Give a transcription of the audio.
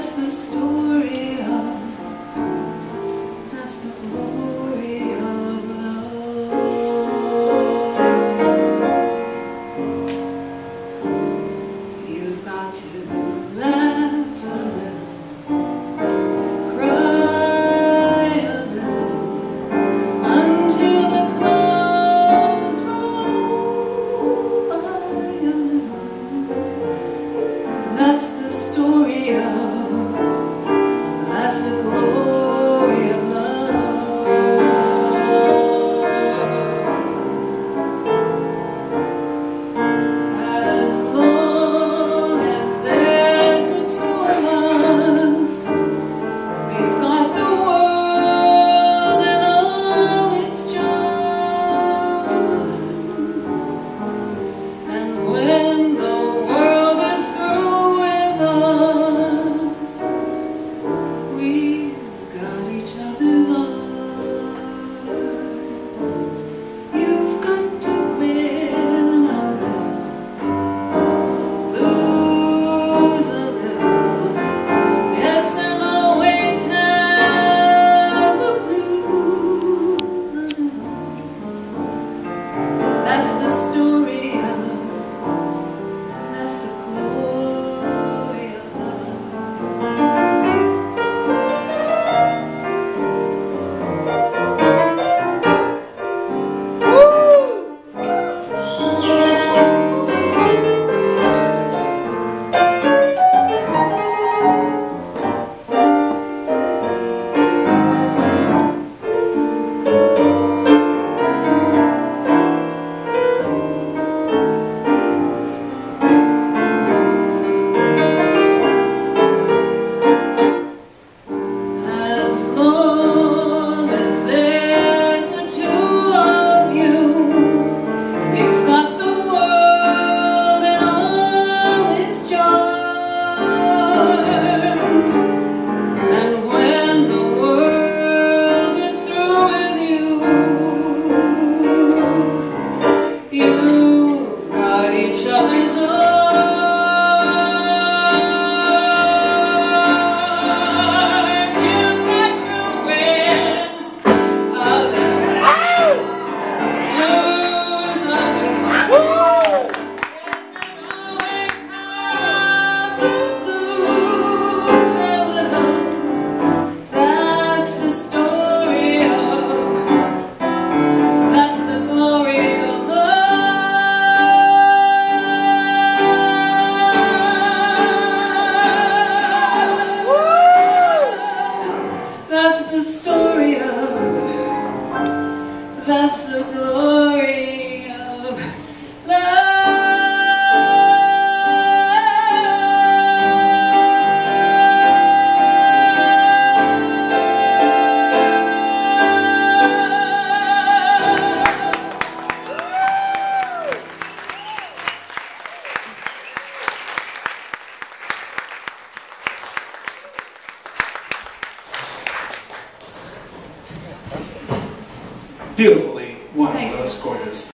That's the story of, that's the glory of love. You've got to laugh a little, cry a little, until the clouds roll by a little. That's the story of. Beautifully, wonderful, that's gorgeous.